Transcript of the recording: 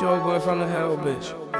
Joy boy from the hell, bitch.